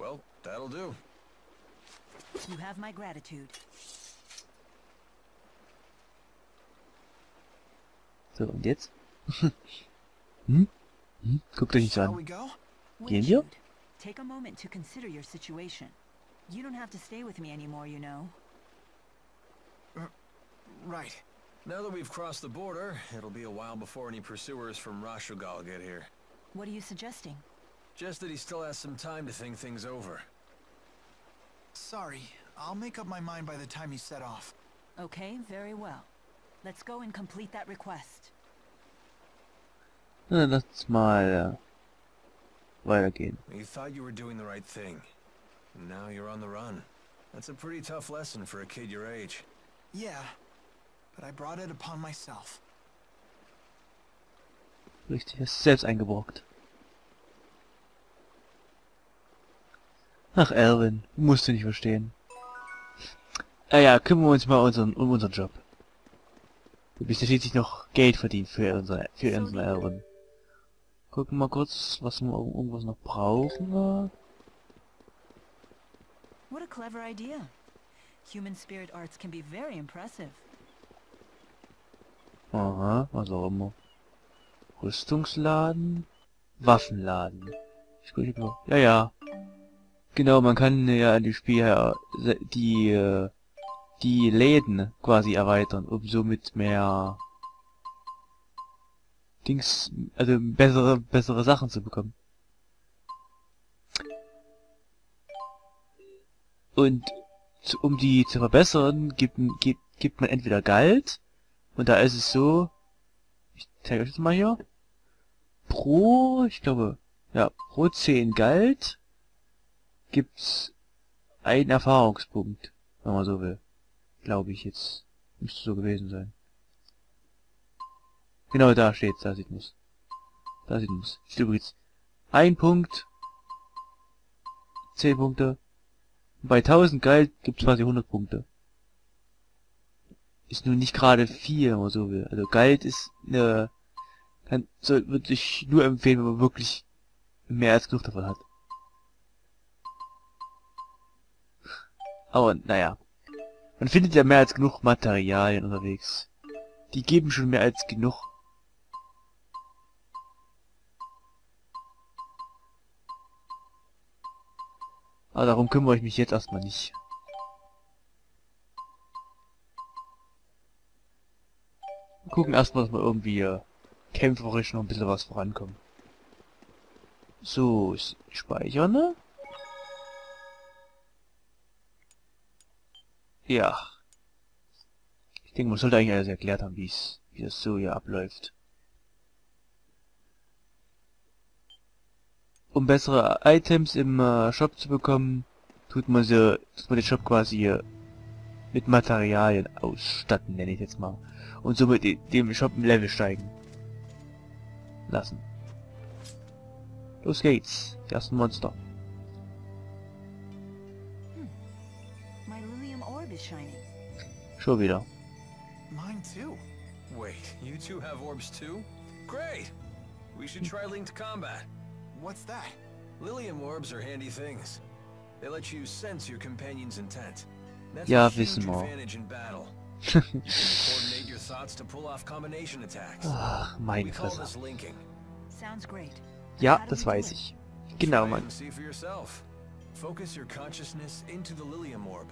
Well, that'll do. You have my gratitude. So, und jetzt? hm? Hm? Guckt euch nicht so Shall an. we go? Gehen wir? Windchute, Take a moment to consider your situation. You don't have to stay with me anymore, you know. Uh, right. Now that we've crossed the border, it'll be a while before any pursuers from Rashugal get here. What are you suggesting? Just that he still has some time to think things over. Sorry, I'll make up my mind by the time you set off. Okay, very well. Let's go and complete that request. Na, lass uns mal äh, weitergehen. You thought you were doing the right thing. Now you're on the run. That's a pretty tough lesson for a kid your age. Yeah, but I brought it upon myself. Richtig, hast selbst eingebrockt. Ach, Alvin, musst du nicht verstehen. Ah ja, kümmern wir uns mal unseren, um unseren Job. Du bist ja schließlich noch Geld verdient für unseren, für unseren Alvin. Gucken mal kurz, was wir irgendwas noch brauchen. wir. What a clever idea. Human spirit arts can be very impressive. Aha, was auch immer. Rüstungsladen, Waffenladen. Ich gucke mal. Ja, ja. Genau, man kann ja die Spieler die die Läden quasi erweitern, um somit mehr Dings, also bessere bessere Sachen zu bekommen. Und um die zu verbessern, gibt, gibt, gibt man entweder Geld, und da ist es so, ich zeige euch das mal hier, pro, ich glaube, ja, pro 10 Geld gibt's einen Erfahrungspunkt, wenn man so will. Glaube ich jetzt. Müsste so gewesen sein. Genau da steht's, da sieht man's. Da sieht man's. Steht übrigens ein Punkt, 10 Punkte. Bei 1000 Geld gibt's quasi 100 Punkte. Ist nun nicht gerade viel, wenn man so will. Also Geld ist eine, kann, so, würde ich nur empfehlen, wenn man wirklich mehr als genug davon hat. Aber naja. Man findet ja mehr als genug Materialien unterwegs. Die geben schon mehr als genug. Aber darum kümmere ich mich jetzt erstmal nicht. Wir gucken erstmal, dass wir irgendwie äh, kämpferisch noch ein bisschen was vorankommen. So, speichern, ne? Ja. Ich denke, man sollte eigentlich alles erklärt haben, wie es wie das so hier abläuft. Um bessere Items im äh, Shop zu bekommen, tut man sie, tut man den Shop quasi äh, mit Materialien ausstatten, nenne ich jetzt mal. Und somit de- dem Shop im Level steigen lassen. Los geht's. Die ersten Monster. Schon wieder. Mine too. Wait, you two have orbs too? Great! We should try linked combat. What's that? Lilium orbs are handy things. They let you sense your companion's intent. That's Ja, a huge wissen wir. advantage in battle. You can coordinate your thoughts to pull off combination attacks. Ach, We meine call Fresse. this linking. Sounds great. Ja, das weiß ich. Genau, Mann. Focus your consciousness into the Lilium orb.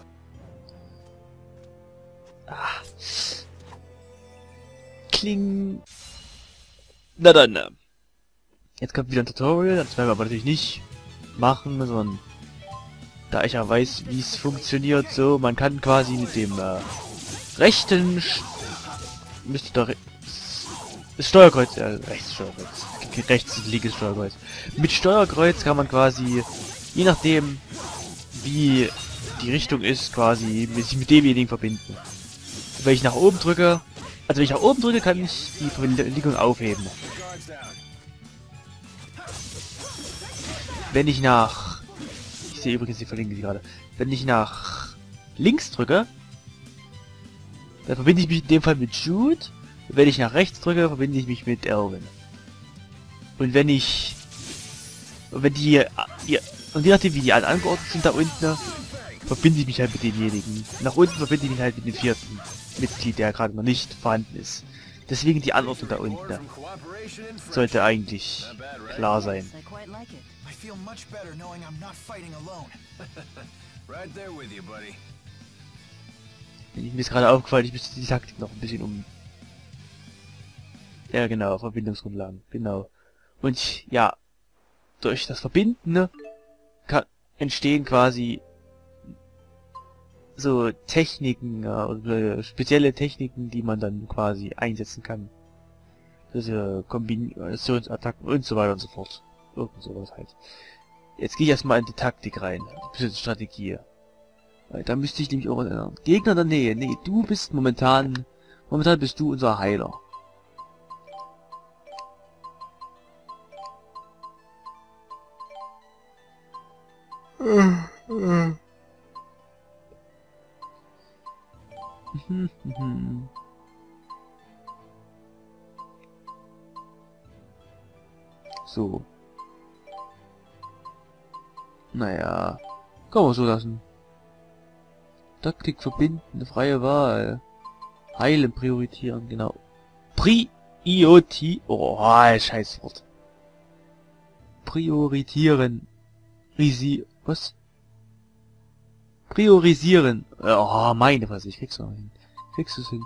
Kling. Na dann. äh, Jetzt kommt wieder ein Tutorial. Das werden wir aber natürlich nicht machen, sondern da ich ja weiß, wie es funktioniert, so, man kann quasi mit dem äh, rechten Sch müsste doch re- Steuerkreuz, äh, rechts Steuerkreuz, rechts linkes Steuerkreuz. Mit Steuerkreuz kann man quasi, je nachdem, wie die Richtung ist, quasi sich mit demjenigen verbinden. Wenn ich nach oben drücke, also wenn ich nach oben drücke, kann ich die Verlegung aufheben. Wenn ich nach... Ich sehe übrigens die Verlinke die gerade. Wenn ich nach links drücke, dann verbinde ich mich in dem Fall mit Jude. Wenn ich nach rechts drücke, verbinde ich mich mit Elvin. Und wenn ich Und wenn die und je nachdem wie die alle angeordnet sind da unten, verbinde ich mich halt mit denjenigen. Nach unten verbinde ich mich halt mit dem vierten Mitglied, der gerade noch nicht vorhanden ist. Deswegen die Anordnung da unten. ne. Sollte eigentlich klar sein. Mir ist gerade aufgefallen, ich müsste die Taktik noch ein bisschen um... Ja, genau, Verbindungsgrundlagen, genau. Und ja, durch das Verbinden ne, kann, entstehen quasi so Techniken, oder spezielle Techniken, die man dann quasi einsetzen kann. Diese Kombinationsattacken und so weiter und so fort. Irgend sowas halt. Jetzt gehe ich erstmal in die Taktik rein, die Strategie. Weil Da müsste ich nämlich auch erinnern. Gegner in der Nähe. Nee, du bist momentan... Momentan bist du unser Heiler. So. Naja. Kann man so lassen. Taktik verbinden, freie Wahl. Heilen prioritieren, genau. Prioriti... Oh, scheiß Wort. Prioritieren. Risi... Was? Priorisieren. Oh, meine was ich krieg's noch hin. Du's hin.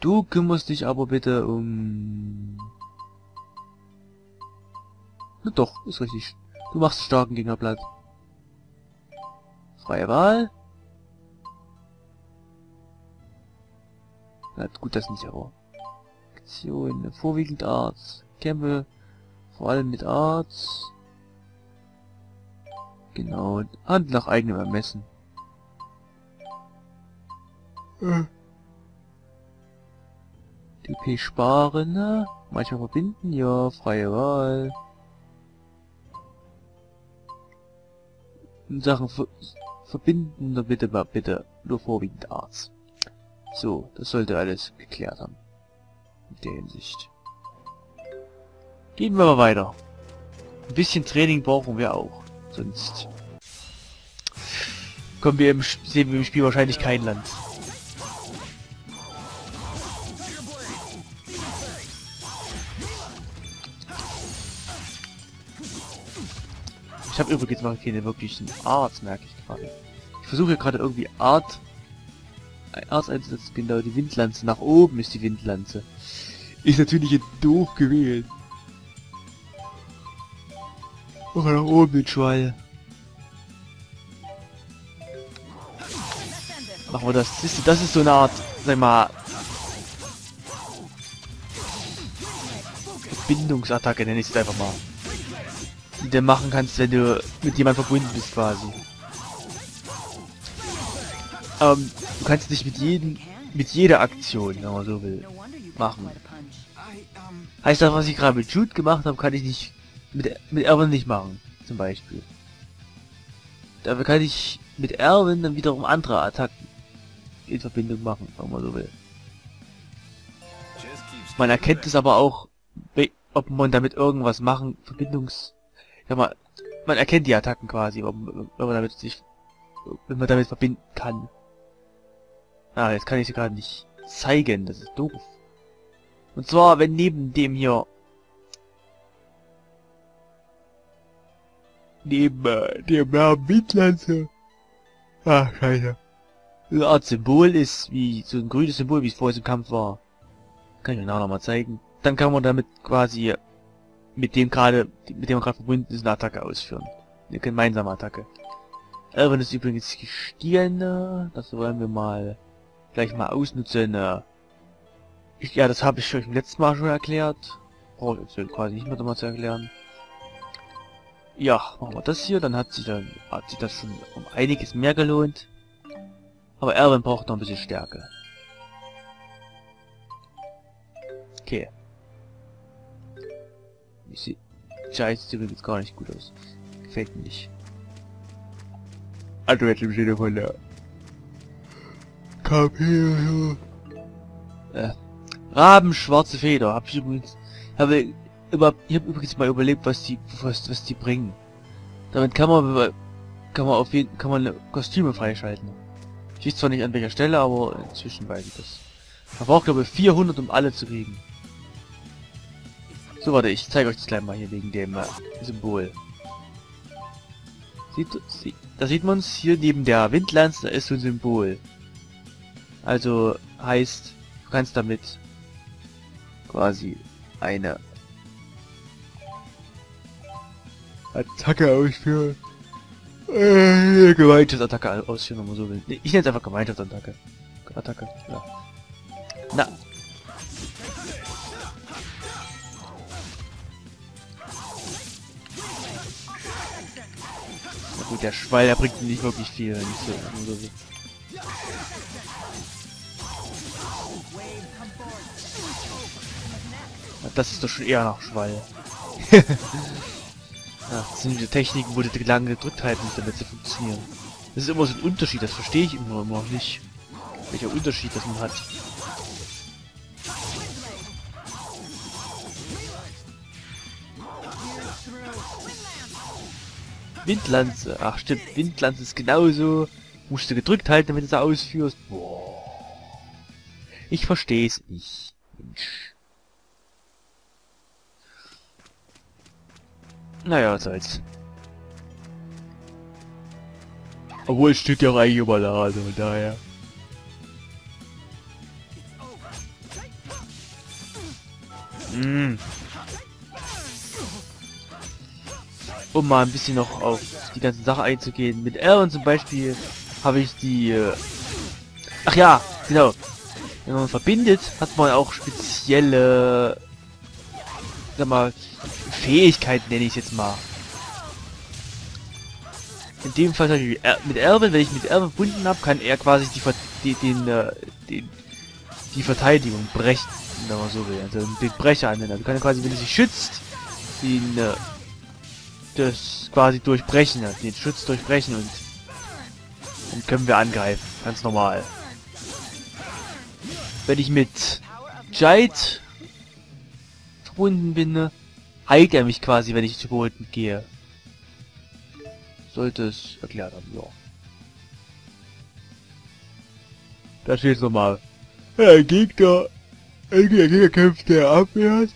Du kümmerst dich aber bitte um... Na doch, ist richtig. Du machst starken Gegner platt. Freie Wahl. Na gut, das nicht aber. Aktion, vorwiegend Arzt. Kämpfe vor allem mit Arzt. Genau, Hand nach eigenem Ermessen. DP sparen, ne? Manchmal verbinden, ja, freie Wahl. In Sachen ver verbinden, da bitte, bitte, nur vorwiegend Arzt. So, das sollte alles geklärt haben. In der Hinsicht. Gehen wir mal weiter. Ein bisschen Training brauchen wir auch. Sonst kommen wir im, sehen wir im Spiel wahrscheinlich kein Land. Habe übrigens mal keine wirklichen Arts, merke ich gerade. Ich versuche gerade irgendwie Art Arzt einzusetzen, genau, die Windlanze. Nach oben ist die Windlanze. Ist natürlich jetzt doof gewählt. Mach nach oben den Schwall. Machen wir das. Siehst du, das ist so eine Art, sag mal... Verbindungsattacke nenne ich es einfach mal. Die du machen kannst, wenn du mit jemandem verbunden bist quasi. Ähm, du kannst nicht mit jedem, mit jeder Aktion, wenn man so will. Machen. Heißt das, was ich gerade mit Jude gemacht habe, kann ich nicht mit, mit Erwin nicht machen, zum Beispiel. Dafür kann ich mit Erwin dann wiederum andere Attacken in Verbindung machen, wenn man so will. Man erkennt es aber auch, ob man damit irgendwas machen, Verbindungs... Ja mal, man erkennt die Attacken quasi, wenn man damit sich, wenn man damit verbinden kann. Ah, jetzt kann ich sie gerade nicht zeigen, das ist doof. Und zwar, wenn neben dem hier... Neben äh, dem Namen Windlanze... Ah, scheiße. Eine Art Symbol ist, wie so ein grünes Symbol, wie es vorher im Kampf war. Kann ich euch nachher nochmal zeigen. Dann kann man damit quasi mit dem gerade, mit dem gerade verbunden ist, eine Attacke ausführen. Eine gemeinsame Attacke. Elvin ist übrigens gestiegen, das wollen wir mal gleich mal ausnutzen. Ich, ja, das habe ich euch im letzten Mal schon erklärt. Brauche ich jetzt quasi nicht mehr nochmal zu erklären. Ja, machen wir das hier, dann hat sich dann hat sich das schon um einiges mehr gelohnt. Aber Erwin braucht noch ein bisschen Stärke. Okay. Ich sehe... Scheiße, sieht übrigens gar nicht gut aus. Gefällt mir nicht. Also jetzt im Sinne von der... KP Äh, Raben, schwarze Feder. Hab ich übrigens... Habe über, ich habe übrigens mal überlegt, was die, was, was die bringen. Damit kann man, kann man auf jeden, kann man Kostüme freischalten. Ich weiß zwar nicht an welcher Stelle, aber inzwischen weiß ich das. Man braucht glaube ich 400, um alle zu kriegen. So, warte, ich zeige euch das gleich mal hier wegen dem äh, Symbol. Sieht, sie, da sieht man es hier neben der Windlanze, da ist so ein Symbol. Also heißt, du kannst damit quasi eine Attacke ausführen. Äh, Gemeinschaftsattacke ausführen, wenn man so will. Ich nenne es einfach Gemeinschaftsattacke. Attacke, ja. Na. Gut, der Schwall, der bringt nicht wirklich viel, wenn ich so, so Das ist doch schon eher nach Schwall. Ja, das sind diese Techniken, wo du lange gedrückt halten musst, damit sie funktionieren. Das ist immer so ein Unterschied, das verstehe ich immer, immer noch nicht. Welcher Unterschied das man hat. Windlanze. Ach stimmt, Windlanze ist genauso. Musst du gedrückt halten, damit du es ausführst. Boah. Ich verstehe es nicht. Mensch. Naja, was soll's. Obwohl es steht ja auch eigentlich überladen, von daher. Mm. Um mal ein bisschen noch auf die ganze Sache einzugehen. Mit Aaron zum Beispiel habe ich die... Äh Ach ja, genau. Wenn man verbindet, hat man auch spezielle... Sag mal, Fähigkeiten nenne ich jetzt mal. In dem Fall zum Beispiel mit Erwin, wenn ich mit Erwin verbunden habe, kann er quasi die, Ver die, den, äh, den, die Verteidigung brechen, wenn man so will. Also den Brecher annehmen. Also kann er quasi, wenn er sich schützt, den, äh, das quasi durchbrechen, den Schutz durchbrechen und dann können wir angreifen. Ganz normal. Wenn ich mit Jade verbunden bin, heilt er mich quasi, wenn ich zu Boden gehe. Sollte es erklärt haben, ja. Da steht nochmal. Der Gegner, der Gegner kämpft, der abwehrt.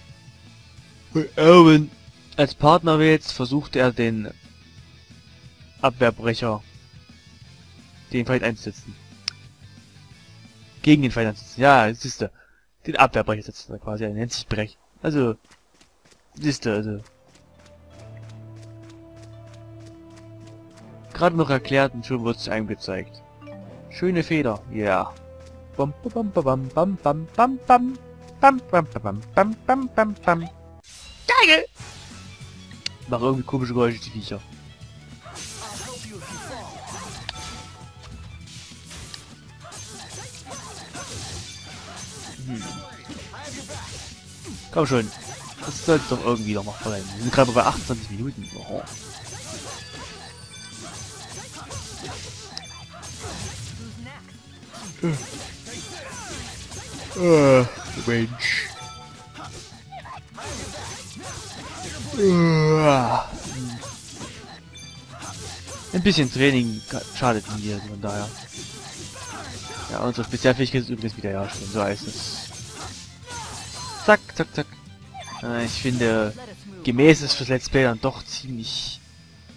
Und Erwin als Partner wählt, versucht er den Abwehrbrecher den Feind einzusetzen. Gegen den Feind einzusetzen. Ja, siehst du. Den Abwehrbrecher setzen er quasi. Er nennt sich Brech. Also, siehst du, also. Gerade noch erklärt und schon wird es einem gezeigt. Schöne Feder, ja. Bam bam bam bam bam bam bam bam bam bam bam bam bam bam Geil! Mach irgendwie komische Geräusche, die Viecher. Hm. Komm schon. Das sollte doch irgendwie noch machbar sein. Wir sind gerade bei 28 Minuten. Oh. Äh, Mensch. Ein bisschen Training schadet mir, von daher. Ja, unsere Spezialfähigkeit ist übrigens wieder herstellen, so heißt es. Zack, zack, zack. Äh, ich finde, gemäß ist fürs Let's Play dann doch ziemlich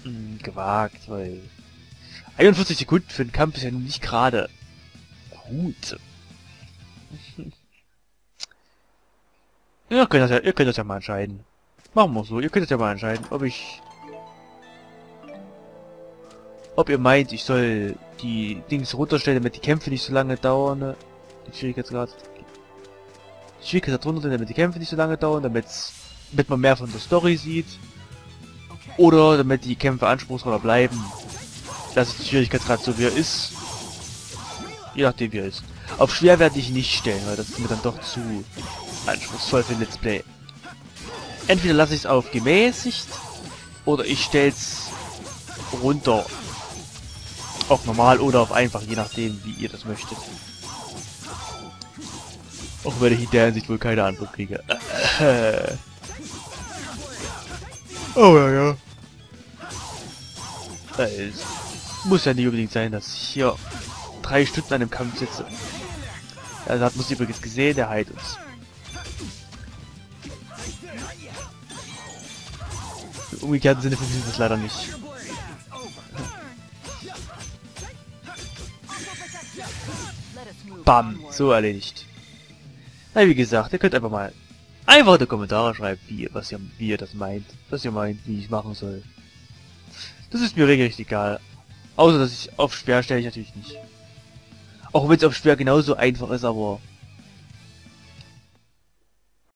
mh, gewagt, weil 41 Sekunden für den Kampf ist ja nun nicht gerade gut. ihr, könnt das ja, ihr könnt das ja mal entscheiden. Machen wir so, ihr könnt das ja mal entscheiden, ob ich... Ob ihr meint, ich soll die Dings runterstellen, damit die Kämpfe nicht so lange dauern. ne? Den Schwierigkeitsgrad. Die Schwierigkeitsgrad runterstellen, damit die Kämpfe nicht so lange dauern, damit's, damit man mehr von der Story sieht. Oder damit die Kämpfe anspruchsvoller bleiben. Das ist die Schwierigkeitsgrad so wie er ist. Je nachdem wie er ist. Auf schwer werde ich nicht stellen, weil das ist mir dann doch zu anspruchsvoll für ein Let's Play. Entweder lasse ich es auf gemäßigt oder ich stell's runter. Auf normal oder auf einfach, je nachdem wie ihr das möchtet. Auch wenn ich in der Hinsicht wohl keine Antwort kriege. Oh ja, ja. Es muss ja nicht unbedingt sein, dass ich hier drei Stunden an dem Kampf sitze. Er hat uns übrigens gesehen, der heilt uns. Im umgekehrten Sinne funktioniert das leider nicht. Bam, so erledigt. Na, wie gesagt, ihr könnt einfach mal einfach in die Kommentare schreiben, wie, was ihr, wie ihr das meint, was ihr meint, wie ich machen soll. Das ist mir regelrecht egal. Außer, dass ich auf schwer stelle ich natürlich nicht. Auch wenn es auf schwer genauso einfach ist, aber